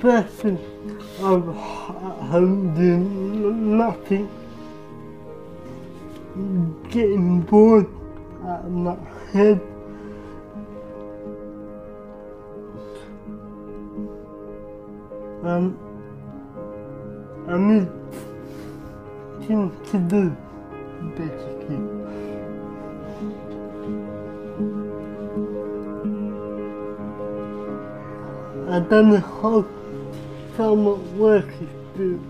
person at home doing nothing, getting bored of my head. Um, I need things to do, basically. I don't know how someone work done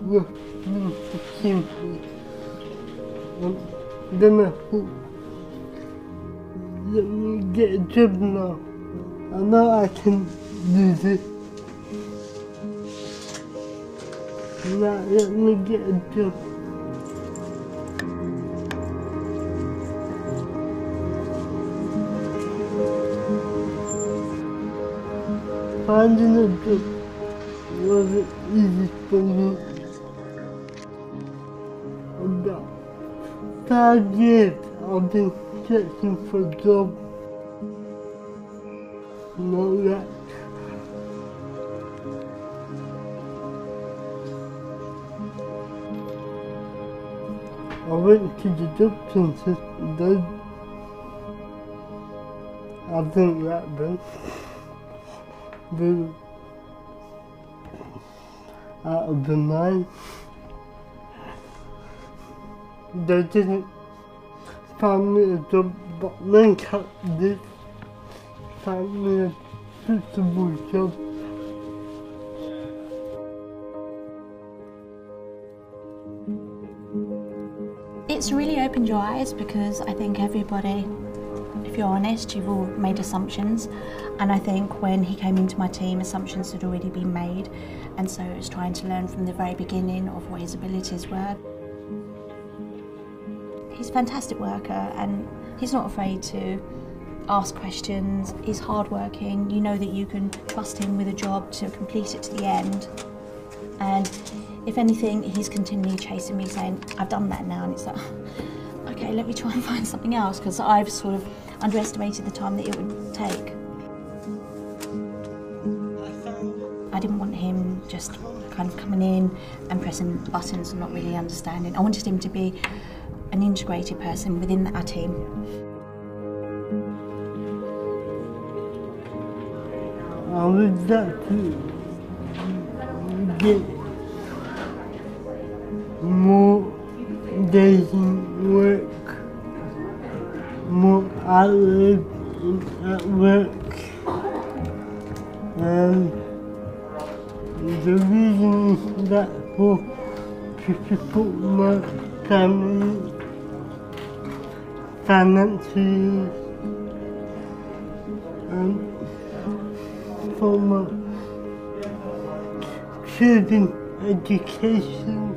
with the simply. Um, then I thought, let me get a job now. I know I can do this. Now let me get a job. Finding a job wasn't easy for me. About five years I've been searching for a job. No luck. I went to the job centre, they I didn't like them. Were out of the. They didn't find me a job, but me a suitable job. It's really opened your eyes because I think everybody, you're honest, you've all made assumptions. And I think when he came into my team, assumptions had already been made. And so it was trying to learn from the very beginning of what his abilities were. He's a fantastic worker and he's not afraid to ask questions. He's hardworking. You know that you can trust him with a job to complete it to the end. And if anything, he's continually chasing me saying, I've done that now. And it's like, okay, let me try and find something else because I've sort of underestimated the time that it would take. I didn't want him just kind of coming in and pressing buttons and not really understanding. I wanted him to be an integrated person within our team. I would like to get more days in work, more hours in- at work. And the reason is that for support my family financially and for my children education